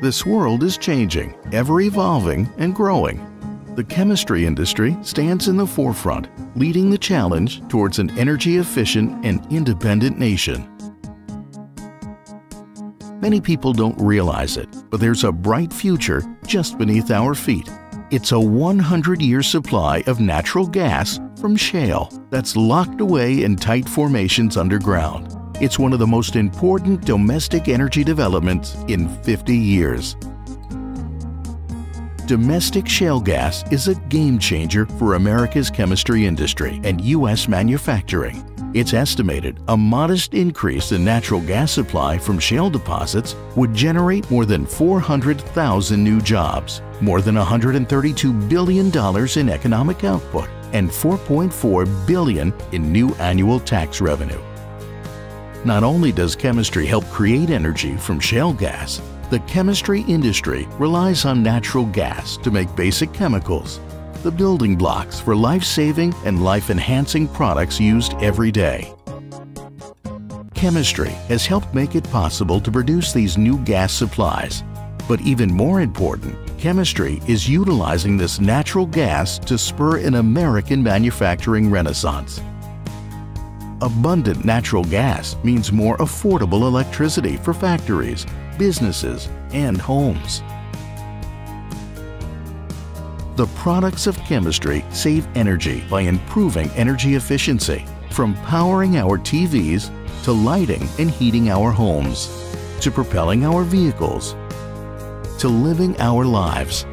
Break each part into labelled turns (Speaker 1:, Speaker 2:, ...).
Speaker 1: This world is changing, ever evolving and growing. The chemistry industry stands in the forefront, leading the challenge towards an energy efficient and independent nation. Many people don't realize it, but there's a bright future just beneath our feet. It's a 100 year supply of natural gas from shale that's locked away in tight formations underground. It's one of the most important domestic energy developments in 50 years. Domestic shale gas is a game changer for America's chemistry industry and U.S. manufacturing. It's estimated a modest increase in natural gas supply from shale deposits would generate more than 400,000 new jobs, more than $132 billion in economic output, and 4.4 billion in new annual tax revenue. Not only does chemistry help create energy from shale gas, the chemistry industry relies on natural gas to make basic chemicals, the building blocks for life-saving and life-enhancing products used every day. Chemistry has helped make it possible to produce these new gas supplies. But even more important, chemistry is utilizing this natural gas to spur an American manufacturing renaissance. Abundant natural gas means more affordable electricity for factories, businesses, and homes. The products of chemistry save energy by improving energy efficiency, from powering our TVs to lighting and heating our homes, to propelling our vehicles, to living our lives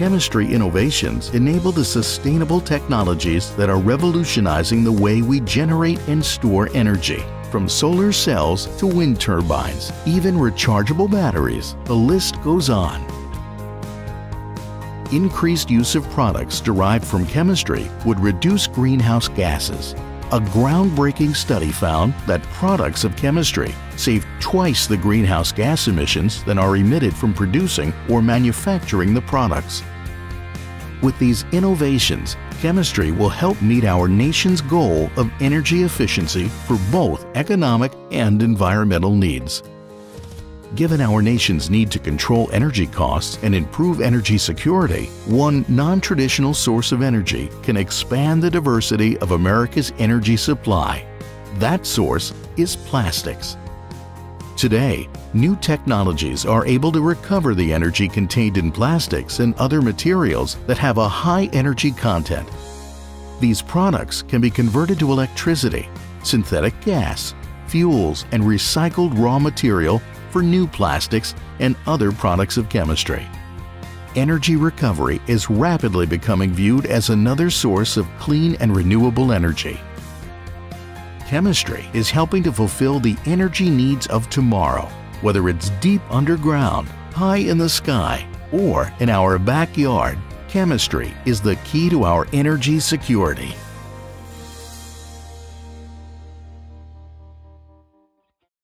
Speaker 1: chemistry innovations enable the sustainable technologies that are revolutionizing the way we generate and store energy. From solar cells to wind turbines, even rechargeable batteries, the list goes on. Increased use of products derived from chemistry would reduce greenhouse gases. A groundbreaking study found that products of chemistry save twice the greenhouse gas emissions than are emitted from producing or manufacturing the products. With these innovations, chemistry will help meet our nation's goal of energy efficiency for both economic and environmental needs. Given our nation's need to control energy costs and improve energy security, one non-traditional source of energy can expand the diversity of America's energy supply. That source is plastics. Today, new technologies are able to recover the energy contained in plastics and other materials that have a high energy content. These products can be converted to electricity, synthetic gas, fuels, and recycled raw material for new plastics and other products of chemistry. Energy recovery is rapidly becoming viewed as another source of clean and renewable energy chemistry is helping to fulfill the energy needs of tomorrow, whether it's deep underground, high in the sky, or in our backyard. Chemistry is the key to our energy security.